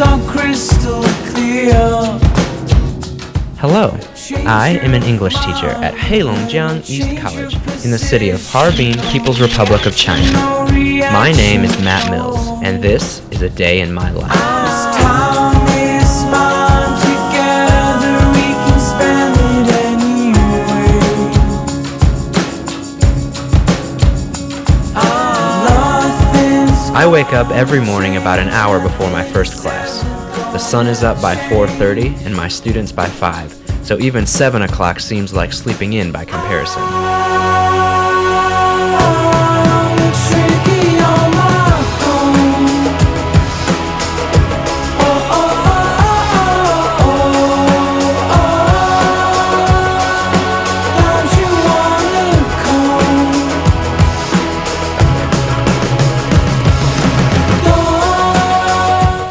so crystal clear. Hello, I am an English teacher at Heilongjiang East College in the city of Harbin, People's Republic of China. My name is Matt Mills, and this is a day in my life. I wake up every morning about an hour before my first class. The sun is up by 4:30 and my students by 5, so even 7 o'clock seems like sleeping in by comparison.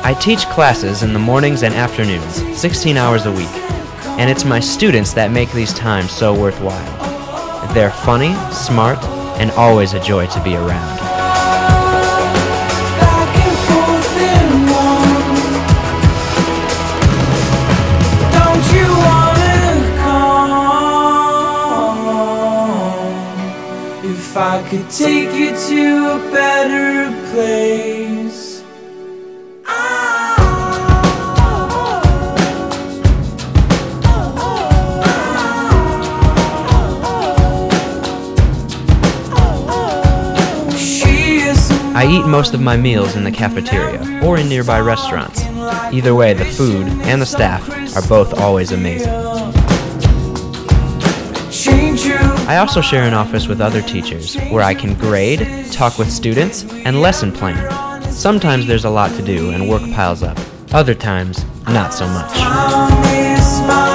I teach classes in the mornings and afternoons, 16 hours a week, and it's my students that make these times so worthwhile. They're funny, smart, and always a joy to be around. If I could take you to a better place. I eat most of my meals in the cafeteria or in nearby restaurants. Either way, the food and the staff are both always amazing. I also share an office with other teachers where I can grade, talk with students, and lesson plan. Sometimes there's a lot to do and work piles up. Other times, not so much.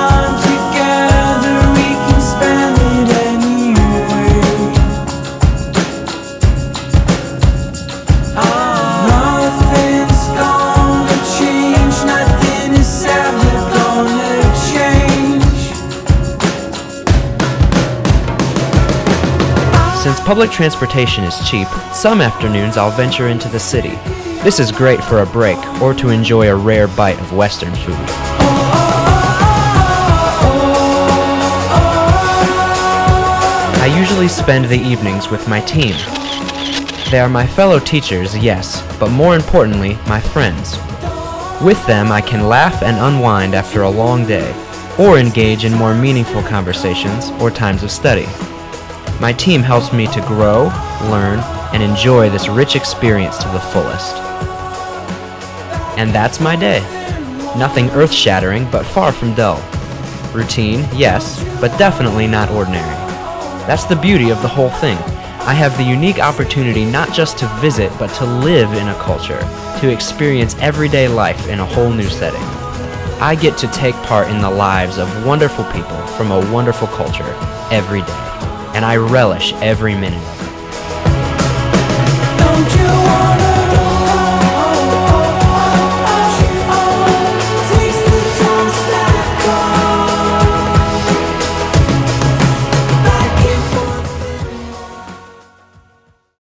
Since public transportation is cheap, some afternoons I'll venture into the city. This is great for a break or to enjoy a rare bite of Western food. I usually spend the evenings with my team. They are my fellow teachers, yes, but more importantly, my friends. With them, I can laugh and unwind after a long day, or engage in more meaningful conversations or times of study. My team helps me to grow, learn, and enjoy this rich experience to the fullest. And that's my day. Nothing earth shattering, but far from dull. Routine, yes, but definitely not ordinary. That's the beauty of the whole thing. I have the unique opportunity not just to visit, but to live in a culture, to experience everyday life in a whole new setting. I get to take part in the lives of wonderful people from a wonderful culture every day, and I relish every minute of it.